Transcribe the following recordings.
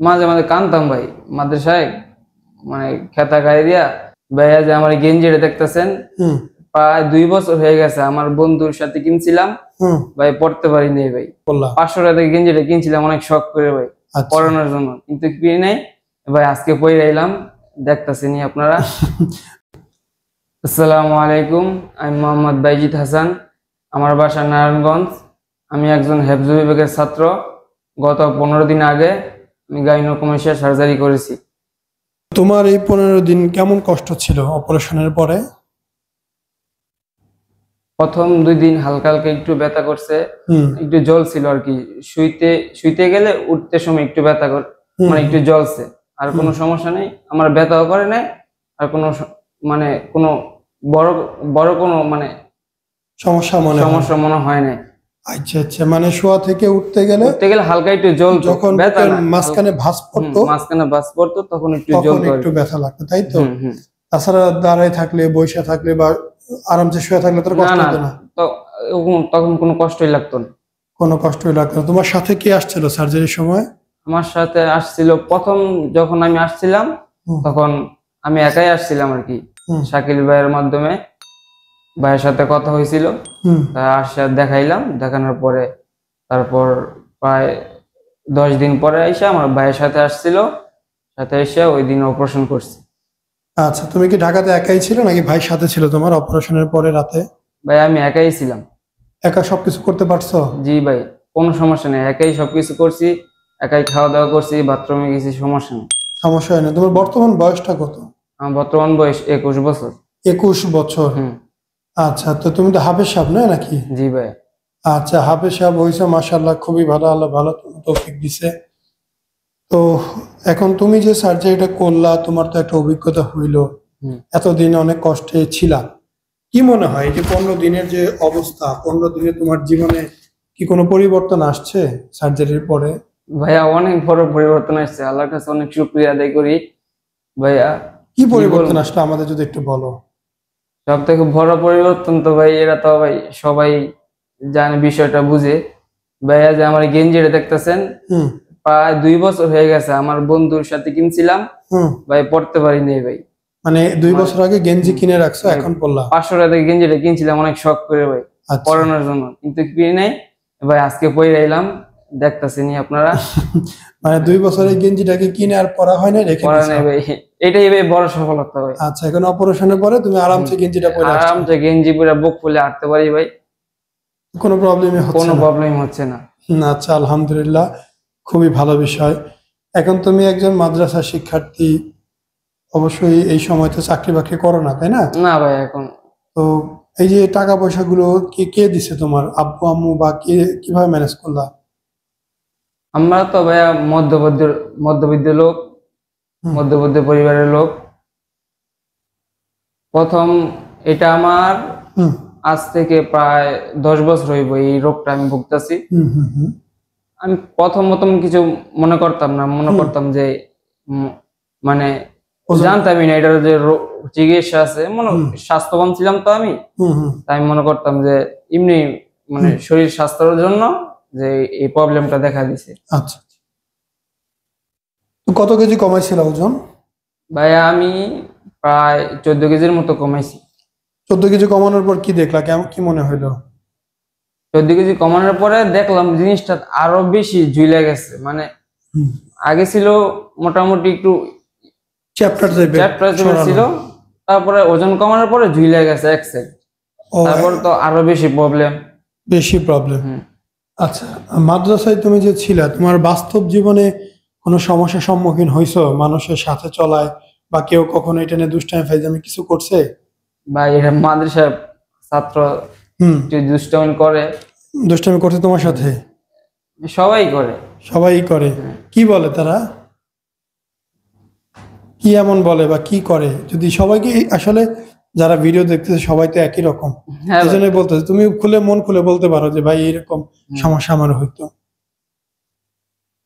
মাঝে মাঝে কানতাম ভাই। মাদ্রাসায় মানে খেতা গায়ে দিয়া ভাইয়া যে আমার গেঞ্জিটা দেখতেছেন প্রায় দুই বছর হয়ে গেছে আমার বন্ধুর সাথে কিনছিলাম। ভাই পড়তে পারিনি ভাই। পাঁচশো টাকা গেঞ্জিটা কিনছিলাম অনেক শখ করে ভাই আচ্ছা। পড়ানোর জন্য। কিন্তু কিনে নাই। ভাই আজকে পড়ে এলাম দেখতেছেন আপনারা। আসসালামু আলাইকুম আমি মোহাম্মদ বাইজিদ হাসান আমার বাসা নারায়ণগঞ্জ। আমি একজন হেফজু বিভাগের ছাত্র। গত পনেরো দিন আগে আমি গাইনোকমেশিয়া সার্জারি করেছি। তোমার এই পনেরো দিন কেমন কষ্ট ছিল অপারেশনের পরে? প্রথম দুই দিন হালকা হালকা একটু ব্যথা করছে একটু জল ছিল আর কি। শুইতে শুইতে গেলে উঠতে সময় একটু ব্যথা কর মানে একটু জ্বলছে। আর কোনো সমস্যা নেই আমার ব্যথাও করে নাই আর কোনো মানে কোনো বড় বড় কোনো মানে সমস্যা মনে সমস্যা মনে হয় নাই। আচ্ছা আচ্ছা মানে শোয়া থেকে উঠতে গেলে উঠতে গেলে হালকা একটু জল যখন মাঝখানে ভাঁজ পড়তো মাঝখানে বাস পড়তো তখন একটু জল একটু ব্যথা লাগতো তাই তো? তাছাড়া দাঁড়ায় থাকলে বসে থাকলে বা আরামসে শুয়ে থাকলে তোর কষ্ট হতো না। তখন কোনো কষ্টই লাগতো না। কোনো কষ্টই লাগতো না। তোমার সাথে কি আসছিল সার্জারির সময়? আমার সাথে আসছিল প্রথম যখন আমি আসছিলাম তখন আমি একাই আসছিলাম আর কি। শাকিল ভাইয়ের মাধ্যমে। ভাইয়ের সাথে কথা হয়েছিল। আসে দেখাইলাম দেখানোর পরে তারপর প্রায় দশ দিন পরে এসে আমার ভাইয়ের সাথে আসছিল সাথে এসে ওই দিন অপারেশন করছি। আচ্ছা তুমি কি ঢাকাতে একাই ছিল নাকি ভাই সাথে ছিল তোমার অপারেশনের পরে রাতে? ভাই আমি একাই ছিলাম। একা সবকিছু করতে পারছ? জি ভাই কোনো সমস্যা নেই একাই সবকিছু করছি একাই খাওয়া দাওয়া করছি বাথরুমে গেছি সমস্যা নেই। সমস্যা হয় না। তোমার বর্তমান বয়সটা কত? আমার বর্তমান বয়স একুশ বছর। একুশ বছর। হুম। আচ্ছা তো তুমি তো হাফেজ সাহেব না নাকি? জি ভাই। আচ্ছা হাফেজ সাহেব হয়েছে মাসাল্লাহ খুবই ভালো আল্লাহ ভালো তৌফিক দিছে। তো এখন তুমি যে সার্জারিটা করলা তোমার তো একটা অভিজ্ঞতা হইল। এতদিন অনেক কষ্টে ছিলা কি মনে হয় এই যে পনেরো দিনের যে অবস্থা পনেরো দিনে তোমার জীবনে কি কোনো পরিবর্তন আসছে সার্জারির পরে? ভাইয়া অনেক বড় পরিবর্তন আসছে আল্লাহর কাছে অনেক শুক্রিয়া আদায় করি। ভাইয়া কি পরিবর্তন আসলো আমাদের যদি একটু বলো। সব থেকে বড় পরিবর্তন তো ভাই এরা তো ভাই সবাই জানে বিষয়টা বুঝে। ভাইয়া যে আমার গেঞ্জিটা দেখতেছেন প্রায় দুই বছর হয়ে গেছে আমার বন্ধুর সাথে কিনছিলাম। ভাই পড়তে পারিনি ভাই। মানে দুই বছর আগে গেঞ্জি কিনে রাখছো এখন পড়লাম পাঁচশো টাকা গেঞ্জিটা কিনছিলাম অনেক শখ করে ভাই আচ্ছা। পড়ানোর জন্য। কিন্তু কিনে নাই। ভাই আজকে পড়ে এলাম দেখতেছেনি আপনারা। মানে দুই বছরের গেঞ্জিটাকে কিনে আর পরা হয় না রেখে পড়া দিছো। ভাই। এটাই ভাই বড় সফলতা ভাই। আচ্ছা এখন অপারেশনের পরে তুমি আরামসে গেঞ্জিটা পরে আরামসে গেঞ্জি পরে বুক ফুলে হাঁটতে পারি ভাই। কোনো প্রবলেমই হচ্ছে কোনো প্রবলেম হচ্ছে না। না, আচ্ছা আলহামদুলিল্লাহ খুবই ভালো বিষয়। এখন তুমি একজন মাদ্রাসা শিক্ষার্থী অবশ্যই এই সময় তো চাকরি বাকরি করো না তাই না? না ভাই এখন তো এই যে টাকা পয়সাগুলো কে কে দিছে তোমার? আব্বু আম্মু বা কে কীভাবে ম্যানেজ করলা? আমরা তো ভাইয়া মধ্যবিত্ত মধ্যবিত্ত লোক। মধ্যবিত্ত পরিবারের লোক। প্রথম এটা আমার আজ থেকে প্রায় দশ বছর হইব এই রোগটা আমি ভুগতেছি। আমি প্রথম প্রথম কিছু মনে করতাম না মনে করতাম যে মানে জানতামই না এটার যে চিকিৎসা আছে মনে স্বাস্থ্যবান ছিলাম তো আমি। তাই আমি মনে করতাম যে এমনি মানে শরীর স্বাস্থ্যের জন্য যে এই প্রবলেমটা দেখা দিছে। আচ্ছা তো কত কেজি কমাইছিল ওজন? ভাইয়া আমি প্রায় চোদ্দ কেজির মতো কমাইছি। চোদ্দ কেজি কমানোর পর কি দেখলা? কেমন কি মনে হইল? চোদ্দ কেজি কমানোর পরে দেখলাম জিনিসটা আরও বেশি ঝুলে গেছে। মানে আগে ছিল মোটামুটি একটু চ্যাপ্টার চ্যাপ্টার ছিল। তারপরে ওজন কমানোর পরে ঝুলে গেছে এক সাইড তারপর তো আরও বেশি প্রবলেম বেশি প্রবলেম হুম। আচ্ছা মাদ্রাসায় তুমি যে ছিলা তোমার বাস্তব জীবনে কোনো সমস্যার সম্মুখীন হইছো? মানুষের সাথে চলায় বা কেউ কখনো এটা নিয়ে দুষ্টামি ফাইজামি কিছু করছে? বা এটা মাদ্রাসা ছাত্র হুম। যে দুষ্টামি করে। দুষ্টামি করছে তোমার সাথে? সবাই করে। সবাই করে। কি বলে তারা? কি এমন বলে বা কি করে? যদি সবাইকে আসলে যারা ভিডিও দেখতেছে সবাই তো একই রকম। হ্যাঁ এই জন্যই বলতেছে তুমি খুলে মন খুলে বলতে পারো যে ভাই এরকম সমস্যা আমার হইতো।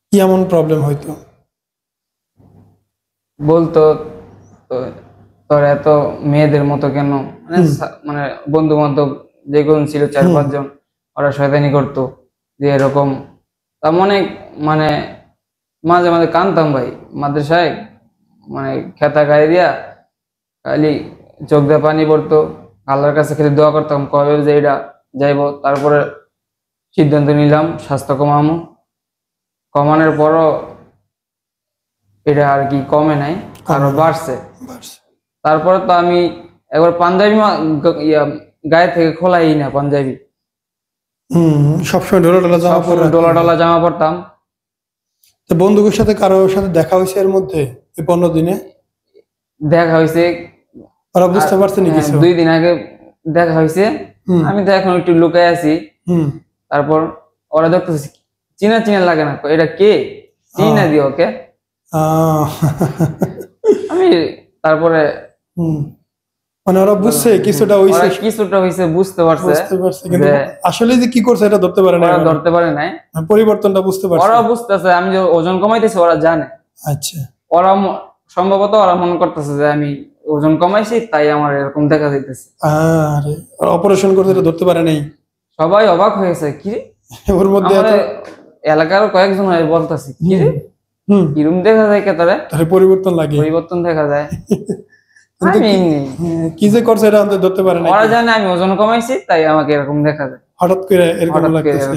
কি এমন প্রবলেম হইতো? বলতো তোর এত মেয়েদের মতো কেন? মানে মানে বন্ধু বান্ধব যেগুলো ছিল চার। পাঁচজন ওরা শয়তানি করতো যে এরকম। তা অনেক মানে মাঝে মাঝে কানতাম ভাই। মাদ্রাসায় মানে খেতা গায়ে দিয়া খালি চোখ দিয়ে পানি পড়তো আল্লাহর কাছে খালি দোয়া করতাম কবে যে এটা যাইবো তারপরে সিদ্ধান্ত নিলাম স্বাস্থ্য কমামো। কমানোর পরও এটা আর কি কমে নাই আরও বাড়ছে। তারপরে তো আমি একবার পাঞ্জাবি গায়ে থেকে খোলাই না পাঞ্জাবি। হুম সবসময় ডোলা ডোলা জামা ডোলা ডোলা জামা পরতাম। তো বন্ধুদের সাথে কারোর সাথে দেখা হয়েছে এর মধ্যে এই পনেরো দিনে? দেখা হয়েছে ওরা বুঝতে পারছে নি হ্যাঁ, দুই দিন আগে দেখা হয়েছে। আমি তো এখন একটু লুকাই আছি। তারপর ওরা দেখতেছি চিনা চিনা লাগে না। এটা কে? চিনা দিও ওকে। আমি তারপরে মানে ওরা বুঝছে কিছুটা হইছে কিছুটা হয়েছে বুঝতে পারছে বুঝতে পারছে কিন্তু আসলে যে কি করছে এটা ধরতে পারে না ওরা ধরতে পারে নাই। পরিবর্তনটা বুঝতে পারছে। ওরা বুঝতেছে আমি যে ওজন কমাইতেছি ওরা জানে। আচ্ছা। ওরা সম্ভবত ওরা মনে করতেছে যে আমি ওজন কমাইছি তাই আমার এরকম দেখা যাইতেছে। আরে অপারেশন করতে ধরতে পারে নাই। সবাই অবাক হয়েছে কি ওর মধ্যে এলাকার কয়েকজন বলতেছি কি রে? কিরম দেখা যায় কেতারে তাহলে পরিবর্তন লাগে। পরিবর্তন দেখা যায়। হ্যাঁ, কি যে করছে এটা আমাদের ধরতে পারে না ওরা জানে আমি ওজন কমাইছি তাই আমাকে এরকম দেখা যায়। হঠাৎ করে এরকম লাগতেছে।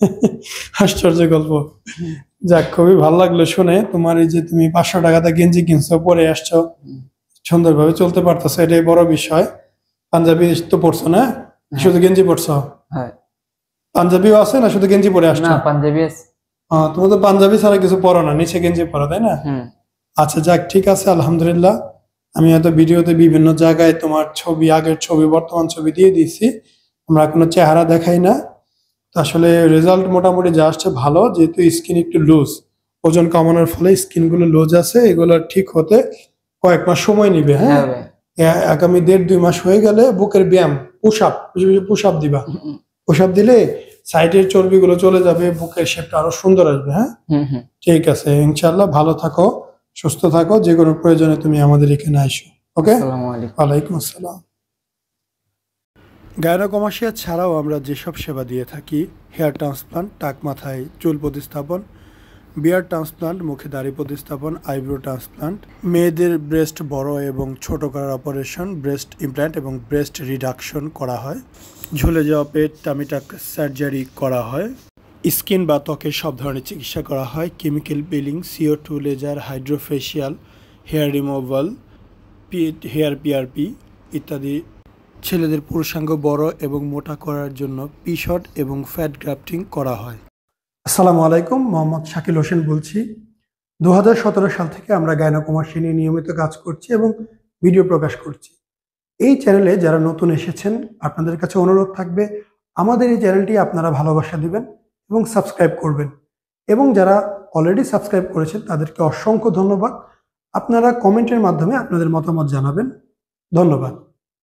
আশ্চর্য গল্প। যাক খুবই ভালো লাগল শুনে। তোমার এই যে তুমি পাঁচশো টাকাতে গেঞ্জি কিনছো পরে আসছো। সুন্দরভাবে চলতে পারতেছে এটাই বড় বিষয়। পাঞ্জাবি তো পড়ছো না? শুধু গেঞ্জি পড়ছো হ্যাঁ। পাঞ্জাবিও আছে না শুধু গেঞ্জি পরে আসছো? না পাঞ্জাবি আছে। তুমি তো পাঞ্জাবি ছাড়া কিছু পরো না নিচে গেঞ্জি পরো তাই না? আচ্ছা যাক ঠিক আছে আলহামদুলিল্লাহ। আমি হয়তো ভিডিওতে বিভিন্ন জায়গায় তোমার ছবি আগের ছবি বর্তমান ছবি দিয়ে দিয়েছি। আমরা কোনো চেহারা দেখাই না। তো আসলে রেজাল্ট মোটামুটি যা আসছে ভালো যেহেতু স্কিন একটু লুজ ওজন কমানোর ফলে স্কিনগুলো লুজ আছে এগুলো ঠিক হতে কয়েক মাস সময় নিবে হ্যাঁ? হ্যাঁ আগামী দেড় দুই মাস হয়ে গেলে বুকের ব্যায়াম পুশ আপ পুশ আপ দিবা। পুশ দিলে সাইডের চর্বিগুলো চলে যাবে বুকের শেপটা আরও সুন্দর আসবে হ্যাঁ? ঠিক আছে ইনশাল্লাহ ভালো থাকো সুস্থ থাকো যে কোনো প্রয়োজনে তুমি আমাদের এখানে আইসো ওকে? ওয়ালাইকুম আসসালাম। গায়নোকমাসিয়া ছাড়াও আমরা যেসব সেবা দিয়ে থাকি হেয়ার ট্রান্সপ্লান্ট টাক মাথায় চুল প্রতিস্থাপন বিয়ার ট্রান্সপ্লান্ট, মুখে দাড়ি প্রতিস্থাপন, আইব্রো ট্রান্সপ্লান্ট, মেয়েদের ব্রেস্ট বড় এবং ছোট করার অপারেশন, ব্রেস্ট ইমপ্ল্যান্ট এবং ব্রেস্ট রিডাকশন করা হয়। ঝুলে যাওয়া পেট, টামিটাক সার্জারি করা হয়। স্কিন বা ত্বকের সব ধরনের চিকিৎসা করা হয়। Chemical peeling, CO two, laser, hydrofacial, hair removal hair PRP ইত্যাদি। ছেলেদের পুরুষাঙ্গ বড় এবং মোটা করার জন্য পি শট এবং ফ্যাট গ্রাফটিং করা হয়। আসসালামু আলাইকুম, মোহাম্মদ শাকিল হোসেন বলছি। দু হাজার সতেরো সাল থেকে আমরা গায়নাকুমাসী নিয়ে নিয়মিত কাজ করছি এবং ভিডিও প্রকাশ করছি। এই চ্যানেলে যারা নতুন এসেছেন, আপনাদের কাছে অনুরোধ থাকবে, আমাদের এই চ্যানেলটি আপনারা ভালোবাসা দিবেন এবং সাবস্ক্রাইব করবেন। এবং যারা অলরেডি সাবস্ক্রাইব করেছেন, তাদেরকে অসংখ্য ধন্যবাদ। আপনারা কমেন্টের মাধ্যমে আপনাদের মতামত জানাবেন। ধন্যবাদ।